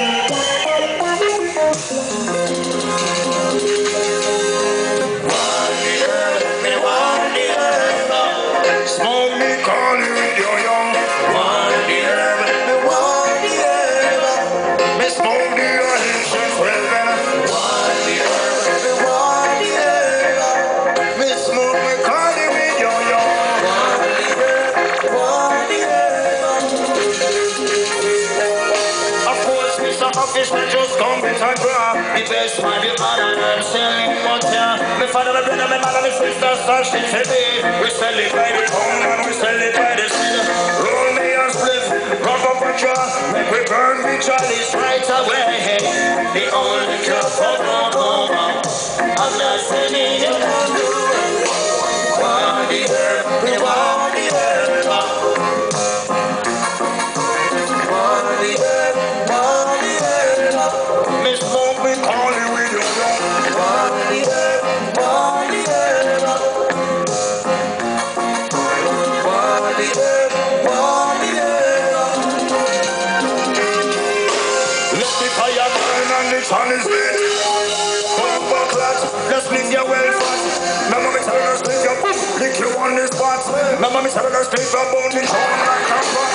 Thank course, Mr. Just come with a grab. The best man you had and I'm selling yeah. Me father, my brother, my mother, my sister, son, she said. We sell it by the pound and we sell it by the cent. Roll me a split, rock up a jar, make we burn the chalice right away. The only cure for the fire burn and the sun is lit. Bumper clash, let's leave your well fast. Remember me telling us live your poof, lick you on the spot. Remember me telling us live your bone, it's on like a rock.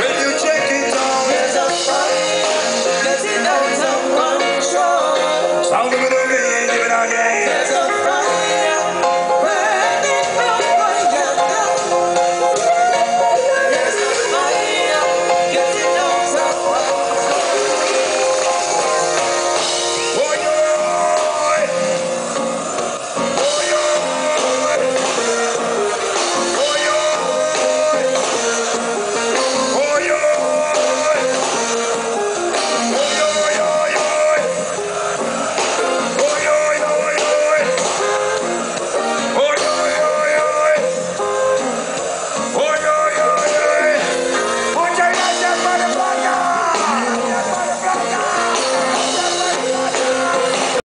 When you check it out? there's a fire. Let it out of control. Sound of it again, give it again.